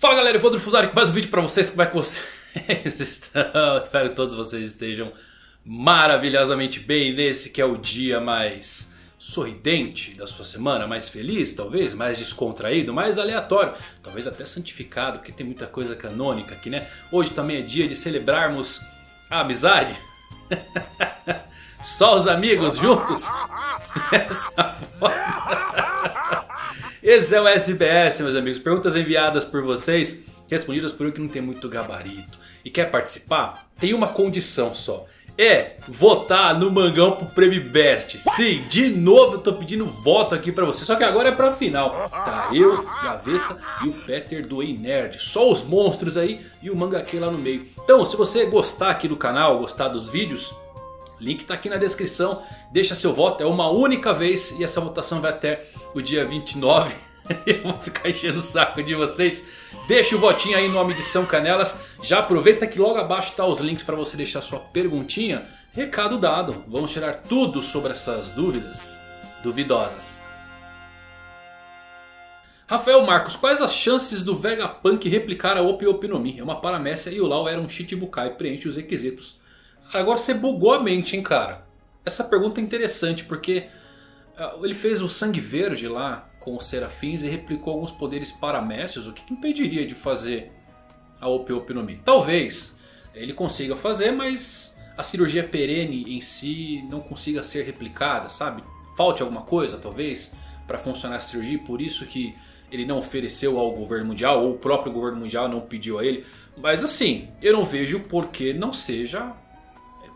Fala galera, eu vou Fusari com mais um vídeo pra vocês, como é que vocês estão? Espero que todos vocês estejam maravilhosamente bem nesse que é o dia mais sorridente da sua semana, mais feliz talvez, mais descontraído, mais aleatório, talvez até santificado, porque tem muita coisa canônica aqui né. Hoje também é dia de celebrarmos a amizade, só os amigos juntos, nessa forma. Esse é o SBS, meus amigos. Perguntas enviadas por vocês, respondidas por eu que não tem muito gabarito. E quer participar? Tem uma condição só. É votar no Mangão pro Prêmio Best. Sim, de novo eu tô pedindo voto aqui pra você. Só que agora é pra final. Tá eu, Gaveta e o Peter do Ei Nerd. Só os monstros aí e o Mangake lá no meio. Então, se você gostar aqui do canal, gostar dos vídeos... Link tá aqui na descrição, deixa seu voto, é uma única vez e essa votação vai até o dia 29 Eu vou ficar enchendo o saco de vocês. Deixa o votinho aí no nome de São Canelas. Já aproveita que logo abaixo tá os links para você deixar sua perguntinha. Recado dado, vamos tirar tudo sobre essas dúvidas duvidosas. Rafael Marcos, quais as chances do Vegapunk replicar a Opi Opi no Mi? É uma paramécia e o Lau era um Chichibukai, preenche os requisitos Agora você bugou a mente, hein, cara? Essa pergunta é interessante porque uh, ele fez o sangue verde lá com os serafins e replicou alguns poderes paramécios. O que impediria de fazer a Ope Ope no Mi? Talvez ele consiga fazer, mas a cirurgia perene em si não consiga ser replicada, sabe? Falte alguma coisa, talvez, para funcionar a cirurgia. Por isso que ele não ofereceu ao governo mundial, ou o próprio governo mundial não pediu a ele. Mas assim, eu não vejo por que não seja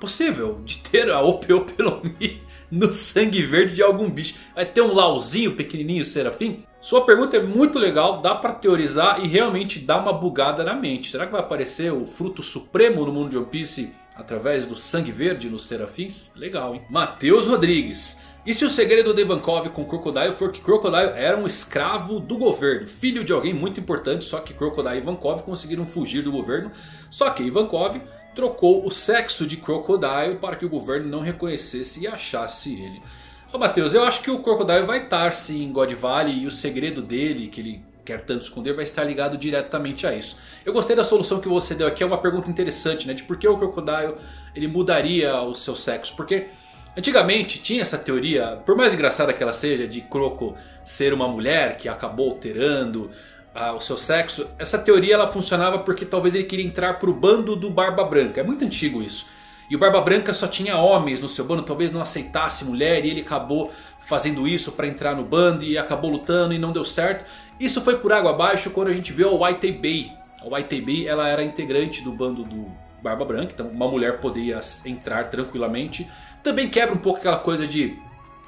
possível de ter a Opeopelomi no sangue verde de algum bicho. Vai ter um lauzinho pequenininho serafim? Sua pergunta é muito legal, dá pra teorizar e realmente dá uma bugada na mente. Será que vai aparecer o fruto supremo no mundo de One Piece através do sangue verde nos serafins? Legal, hein? Matheus Rodrigues. E se o segredo de Ivankov com Crocodile for que Crocodile era um escravo do governo, filho de alguém muito importante, só que Crocodile e Ivankov conseguiram fugir do governo, só que Ivankov trocou o sexo de Crocodile para que o governo não reconhecesse e achasse ele. Ô Matheus, eu acho que o Crocodile vai estar sim em God Valley e o segredo dele, que ele quer tanto esconder, vai estar ligado diretamente a isso. Eu gostei da solução que você deu aqui, é uma pergunta interessante, né? De por que o Crocodile ele mudaria o seu sexo? Porque antigamente tinha essa teoria, por mais engraçada que ela seja, de Croco ser uma mulher que acabou alterando o seu sexo. Essa teoria ela funcionava porque talvez ele queria entrar para o bando do Barba Branca. É muito antigo isso. E o Barba Branca só tinha homens no seu bando, talvez não aceitasse mulher e ele acabou fazendo isso para entrar no bando e acabou lutando e não deu certo. Isso foi por água abaixo quando a gente o White Bay. A White Bay ela era integrante do bando do Barba Branca, então uma mulher poderia entrar tranquilamente. Também quebra um pouco aquela coisa de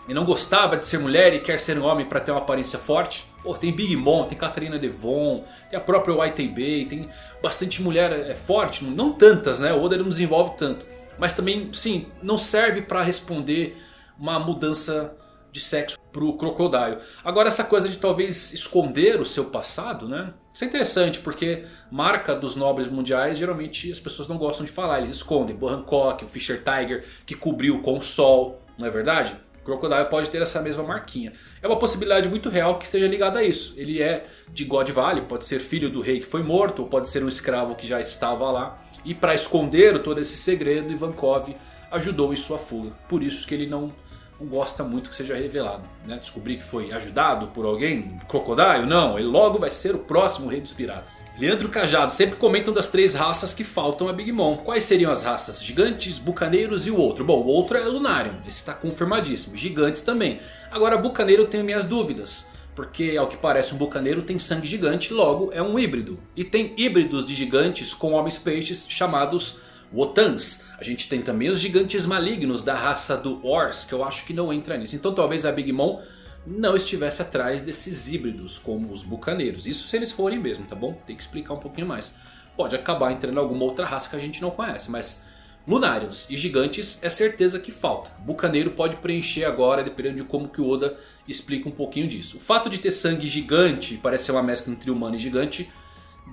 ele não gostava de ser mulher e quer ser um homem para ter uma aparência forte. Pô, tem Big Mom, tem Catarina Devon, tem a própria White Bay, tem bastante mulher é, forte, não tantas, né? O Oda não desenvolve tanto. Mas também, sim, não serve para responder uma mudança de sexo pro Crocodile. Agora essa coisa de talvez esconder o seu passado, né? Isso é interessante porque marca dos nobres mundiais geralmente as pessoas não gostam de falar, eles escondem. Hancock, o Fisher Tiger que cobriu com o sol, não é verdade? Crocodile pode ter essa mesma marquinha. É uma possibilidade muito real que esteja ligada a isso. Ele é de God Valley, pode ser filho do rei que foi morto, ou pode ser um escravo que já estava lá. E para esconder todo esse segredo, Ivankov ajudou em sua fuga. Por isso que ele não gosta muito que seja revelado. Né? Descobrir que foi ajudado por alguém, Crocodile, não, ele logo vai ser o próximo rei dos piratas. Leandro Cajado, sempre comentam das três raças que faltam a Big Mom. Quais seriam as raças? Gigantes, Bucaneiros e o outro? Bom, o outro é Lunarium, esse está confirmadíssimo. Gigantes também. Agora, Bucaneiro eu tenho minhas dúvidas. Porque ao que parece um bucaneiro tem sangue gigante, logo é um híbrido. E tem híbridos de gigantes com homens peixes chamados Wotans. A gente tem também os gigantes malignos da raça do Ors, que eu acho que não entra nisso. Então talvez a Big Mom não estivesse atrás desses híbridos, como os bucaneiros. Isso se eles forem mesmo, tá bom? Tem que explicar um pouquinho mais. Pode acabar entrando alguma outra raça que a gente não conhece, mas... Lunários e gigantes é certeza que falta. Bucaneiro pode preencher agora, dependendo de como que o Oda explica um pouquinho disso. O fato de ter sangue gigante, parece ser uma mescla entre humano e gigante,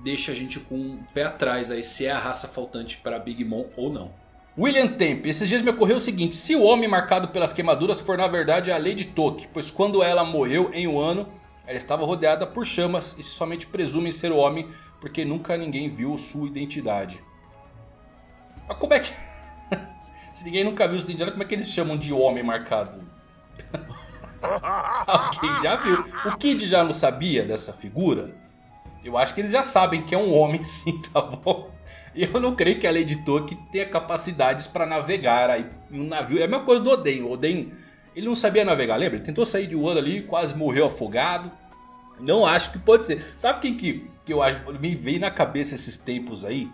deixa a gente com um pé atrás aí se é a raça faltante para Big Mom ou não. William Tempe, esses dias me ocorreu o seguinte, se o homem marcado pelas queimaduras for na verdade a Lady Toki, pois quando ela morreu em um ano, ela estava rodeada por chamas e somente presume ser o homem porque nunca ninguém viu sua identidade. Mas como é que... Se ninguém nunca viu sua identidade, como é que eles chamam de homem marcado? Alguém já viu. O Kid já não sabia dessa figura? Eu acho que eles já sabem que é um homem sim, tá bom? Eu não creio que ela editou que tenha capacidades para navegar aí um navio. É a mesma coisa do Oden. O Oden, ele não sabia navegar, lembra? Ele tentou sair de Wano ali, quase morreu afogado. Não acho que pode ser. Sabe quem que, que eu acho me veio na cabeça esses tempos aí?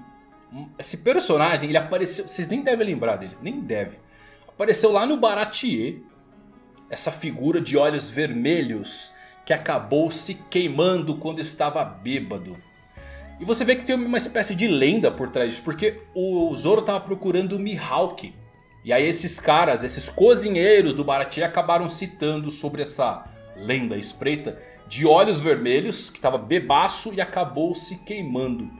Esse personagem, ele apareceu... Vocês nem devem lembrar dele, nem devem. Apareceu lá no Baratier. Essa figura de olhos vermelhos que acabou se queimando quando estava bêbado. E você vê que tem uma espécie de lenda por trás disso, porque o Zoro estava procurando o Mihawk. E aí esses caras, esses cozinheiros do Baratie acabaram citando sobre essa lenda espreita de olhos vermelhos, que estava bebaço e acabou se queimando.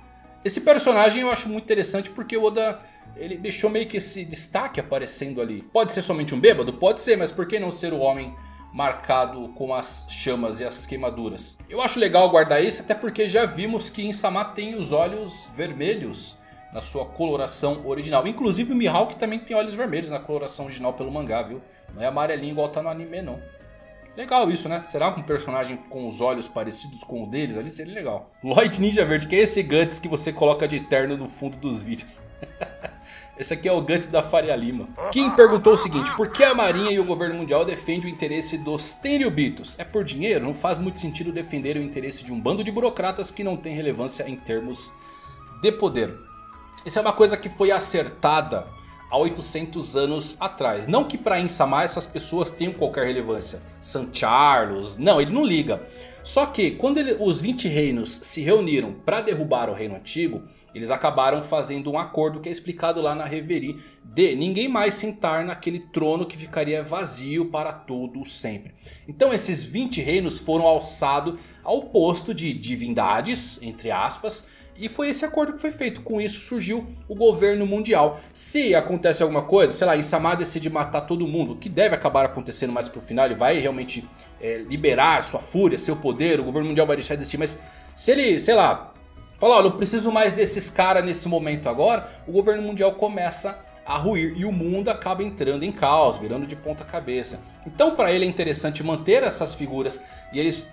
Esse personagem eu acho muito interessante porque o Oda ele deixou meio que esse destaque aparecendo ali. Pode ser somente um bêbado? Pode ser, mas por que não ser o homem marcado com as chamas e as queimaduras. Eu acho legal guardar isso até porque já vimos que Insama tem os olhos vermelhos na sua coloração original. Inclusive o Mihawk também tem olhos vermelhos na coloração original pelo mangá, viu? Não é amarelinho igual tá no anime não. Legal isso, né? Será que um personagem com os olhos parecidos com o deles ali seria legal? Lloyd Ninja Verde, que é esse Guts que você coloca de terno no fundo dos vídeos. Esse aqui é o Guts da Faria Lima. Kim perguntou o seguinte, por que a Marinha e o governo mundial defendem o interesse dos Tenryubitos? É por dinheiro? Não faz muito sentido defender o interesse de um bando de burocratas que não tem relevância em termos de poder. Isso é uma coisa que foi acertada há 800 anos atrás. Não que para Insama essas pessoas tenham qualquer relevância. San Charles, não, ele não liga. Só que quando ele, os 20 reinos se reuniram para derrubar o reino antigo... Eles acabaram fazendo um acordo que é explicado lá na Reverie de ninguém mais sentar naquele trono que ficaria vazio para todo sempre. Então esses 20 reinos foram alçados ao posto de divindades, entre aspas, e foi esse acordo que foi feito. Com isso surgiu o governo mundial. Se acontece alguma coisa, sei lá, Insama decide matar todo mundo, que deve acabar acontecendo mais pro final, ele vai realmente é, liberar sua fúria, seu poder, o governo mundial vai deixar de existir, mas se ele, sei lá, Fala, olha, eu preciso mais desses caras nesse momento agora. O governo mundial começa a ruir e o mundo acaba entrando em caos, virando de ponta cabeça. Então para ele é interessante manter essas figuras e eles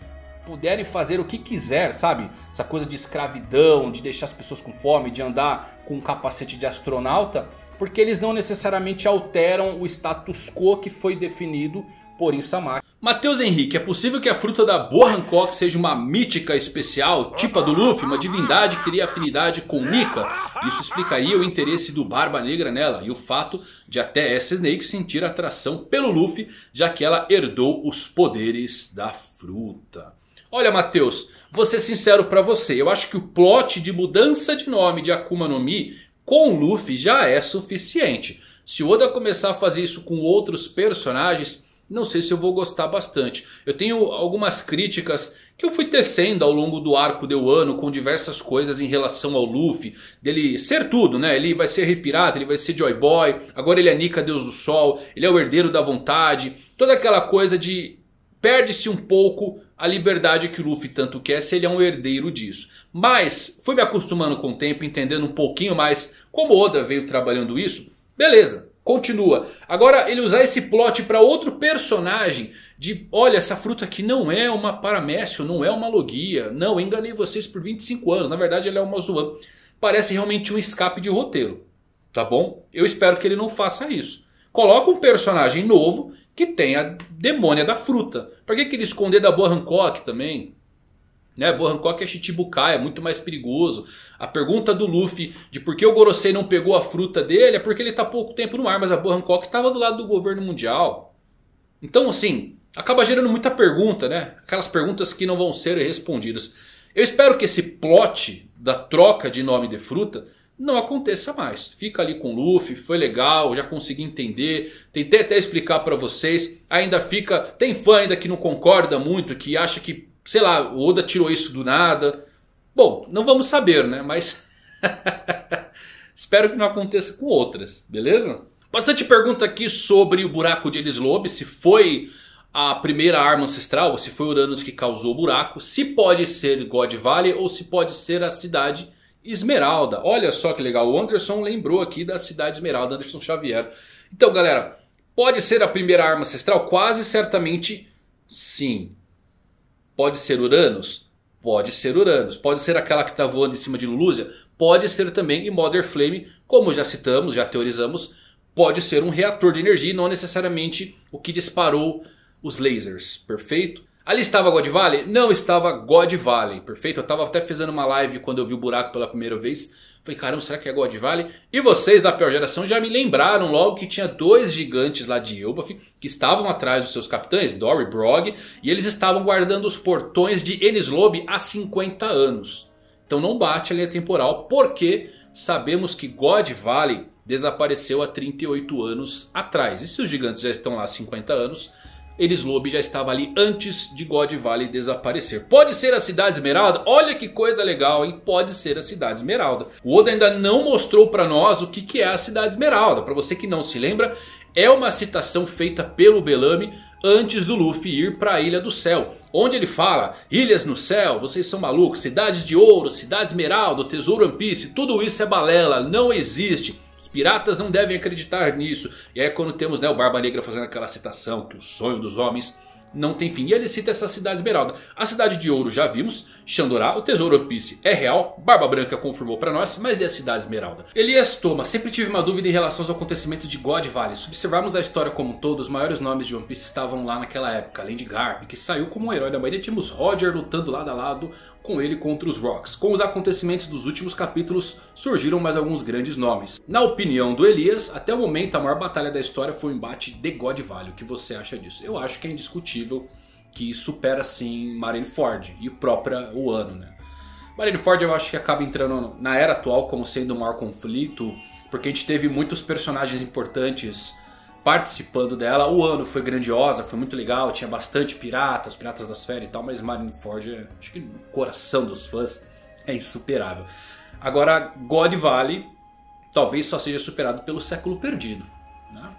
puderem fazer o que quiser, sabe? Essa coisa de escravidão, de deixar as pessoas com fome, de andar com um capacete de astronauta. Porque eles não necessariamente alteram o status quo que foi definido por Insama. Matheus Henrique, é possível que a fruta da Boa Hancock seja uma mítica especial, tipo a do Luffy, uma divindade que teria afinidade com Nika? Isso explicaria o interesse do Barba Negra nela e o fato de até essa Snake sentir atração pelo Luffy, já que ela herdou os poderes da fruta. Olha Matheus, vou ser sincero pra você, eu acho que o plot de mudança de nome de Akuma no Mi com o Luffy já é suficiente. Se o Oda começar a fazer isso com outros personagens não sei se eu vou gostar bastante. Eu tenho algumas críticas que eu fui tecendo ao longo do arco de Wano com diversas coisas em relação ao Luffy. Dele ser tudo, né? Ele vai ser Rei Pirata, ele vai ser Joy Boy, agora ele é Nika Deus do Sol, ele é o herdeiro da vontade. Toda aquela coisa de perde-se um pouco a liberdade que o Luffy tanto quer se ele é um herdeiro disso. Mas fui me acostumando com o tempo, entendendo um pouquinho mais como Oda veio trabalhando isso. Beleza, Continua. Agora ele usar esse plot para outro personagem. De olha essa fruta aqui não é uma paramécio, não é uma logia. Não, enganei vocês por 25 anos. Na verdade ela é uma zoan. Parece realmente um escape de roteiro. Tá bom? Eu espero que ele não faça isso. Coloca um personagem novo que tenha a demônia da fruta. Por que, que ele esconder da boa Hancock também? Né? Boa Hancock é Shichibukai, é muito mais perigoso. A pergunta do Luffy de por que o Gorosei não pegou a fruta dele é porque ele está pouco tempo no mar. Mas a Boa Hancock estava do lado do governo mundial. Então assim, acaba gerando muita pergunta, né? Aquelas perguntas que não vão ser respondidas. Eu espero que esse plot da troca de nome de fruta não aconteça mais. Fica ali com o Luffy, foi legal, já consegui entender. Tentei até explicar para vocês. Ainda fica, tem fã ainda que não concorda muito, que acha que sei lá, o Oda tirou isso do nada. Bom, não vamos saber, né? Mas espero que não aconteça com outras, beleza? Bastante pergunta aqui sobre o buraco de Elis Lobe, se foi a primeira arma ancestral, ou se foi Uranus que causou o buraco. Se pode ser God Valley ou se pode ser a cidade Esmeralda. Olha só que legal, o Anderson lembrou aqui da cidade Esmeralda, Anderson Xavier. Então galera, pode ser a primeira arma ancestral? Quase certamente sim. Pode ser Uranus? Pode ser Uranus. Pode ser aquela que está voando em cima de Lulúzia? Pode ser também e Mother Flame, como já citamos, já teorizamos. Pode ser um reator de energia e não necessariamente o que disparou os lasers, perfeito? Ali estava God Valley? Não estava God Valley, perfeito? Eu estava até fazendo uma live quando eu vi o buraco pela primeira vez. Falei, caramba, será que é God Valley? E vocês da pior geração já me lembraram logo que tinha dois gigantes lá de Elbaf que estavam atrás dos seus capitães, Dory Brog. E eles estavam guardando os portões de Enislobby há 50 anos. Então não bate a linha temporal, porque sabemos que God Valley desapareceu há 38 anos atrás. E se os gigantes já estão lá há 50 anos... Enes Lobby já estava ali antes de God Valley desaparecer. Pode ser a Cidade Esmeralda? Olha que coisa legal, hein? Pode ser a Cidade Esmeralda. O Oda ainda não mostrou para nós o que, que é a Cidade Esmeralda. Para você que não se lembra, é uma citação feita pelo Bellamy antes do Luffy ir para a Ilha do Céu. Onde ele fala, ilhas no céu, vocês são malucos, cidades de ouro, cidade esmeralda, tesouro One Piece, tudo isso é balela, não existe. Piratas não devem acreditar nisso. E aí quando temos né, o Barba Negra fazendo aquela citação que o sonho dos homens não tem fim. E ele cita essa cidade esmeralda. A cidade de ouro já vimos, Xandorá, o tesouro One Piece é real, Barba Branca confirmou para nós, mas é a cidade esmeralda. Elias Toma, sempre tive uma dúvida em relação aos acontecimentos de God Valley. Se observarmos a história como um todo, os maiores nomes de One Piece estavam lá naquela época, além de Garp, que saiu como um herói da maioria, tínhamos Roger lutando lado a lado com ele contra os Rocks. Com os acontecimentos dos últimos capítulos surgiram mais alguns grandes nomes. Na opinião do Elias, até o momento a maior batalha da história foi o embate de God Valley. O que você acha disso? Eu acho que é indiscutível que supera sim Marineford e própria Wano, né? Marineford eu acho que acaba entrando na era atual como sendo o maior conflito, porque a gente teve muitos personagens importantes participando dela. O ano foi grandiosa, foi muito legal, tinha bastante piratas, piratas das férias e tal, mas Marineford, é, acho que no coração dos fãs, é insuperável. Agora, God Valley talvez só seja superado pelo século perdido. Né?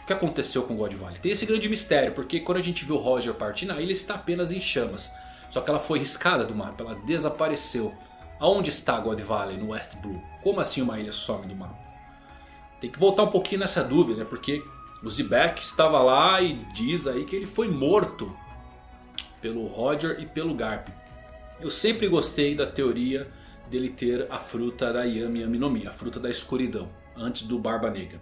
O que aconteceu com God Valley? Tem esse grande mistério, porque quando a gente viu Roger partir na ilha, está apenas em chamas. Só que ela foi riscada do mapa, ela desapareceu. Aonde está God Valley no West Blue? Como assim uma ilha some do mapa? Tem que voltar um pouquinho nessa dúvida, né? porque o Zebek estava lá e diz aí que ele foi morto pelo Roger e pelo Garp. Eu sempre gostei da teoria dele ter a fruta da Yami Yami no Mi, a fruta da escuridão, antes do Barba Negra.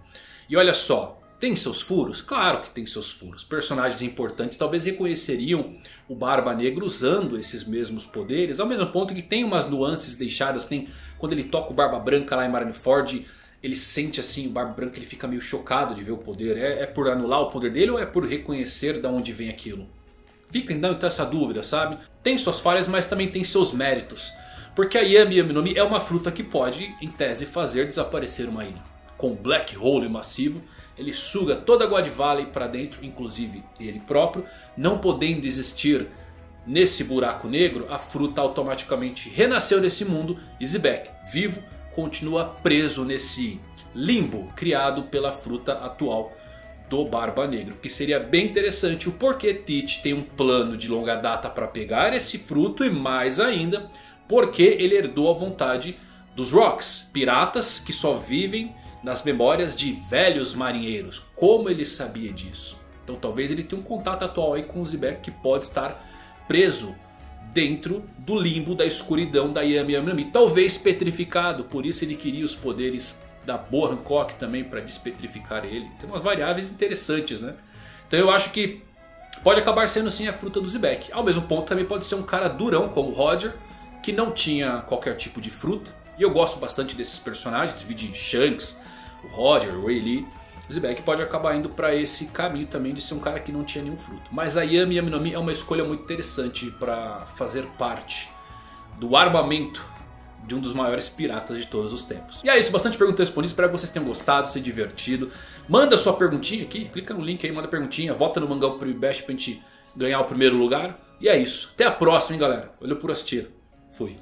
E olha só, tem seus furos? Claro que tem seus furos. Personagens importantes talvez reconheceriam o Barba Negra usando esses mesmos poderes. Ao mesmo ponto que tem umas nuances deixadas. Tem, quando ele toca o Barba Branca lá em Marineford. Ele sente assim o Barba Branca. Ele fica meio chocado de ver o poder. É, é por anular o poder dele ou é por reconhecer de onde vem aquilo? Fica então, então essa dúvida, sabe? Tem suas falhas mas também tem seus méritos. Porque a Yami Yami no Mi é uma fruta que pode, em tese, fazer desaparecer uma ilha. Com Black Hole massivo ele suga toda a God Valley para dentro, inclusive ele próprio. Não podendo existir nesse buraco negro, a fruta automaticamente renasceu nesse mundo. Zebek, vivo, continua preso nesse limbo criado pela fruta atual do Barba Negra. Que seria bem interessante o porquê Tite tem um plano de longa data para pegar esse fruto. E mais ainda, porque ele herdou a vontade dos Rocks. Piratas que só vivem nas memórias de velhos marinheiros. Como ele sabia disso? Então talvez ele tenha um contato atual aí com o Zebek que pode estar preso dentro do limbo da escuridão da Yami Yami Nami. Talvez petrificado, por isso ele queria os poderes da Boa Hancock também para despetrificar ele. Tem umas variáveis interessantes, né? Então eu acho que pode acabar sendo sim a fruta do Zebek. Ao mesmo ponto também pode ser um cara durão como o Roger, que não tinha qualquer tipo de fruta. E eu gosto bastante desses personagens, de Shanks, o Roger, o Ray Lee. Zebek pode acabar indo para esse caminho também de ser um cara que não tinha nenhum fruto. Mas a Yami Yami no Mi é uma escolha muito interessante para fazer parte do armamento de um dos maiores piratas de todos os tempos. E é isso, bastante perguntas respondidas, espero que vocês tenham gostado, se divertido. Manda sua perguntinha aqui, clica no link aí, manda perguntinha, vota no Mangá Pro Best pra gente ganhar o primeiro lugar. E é isso, até a próxima hein galera, valeu por assistir, fui.